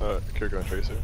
Uh, Kirk and Tracer.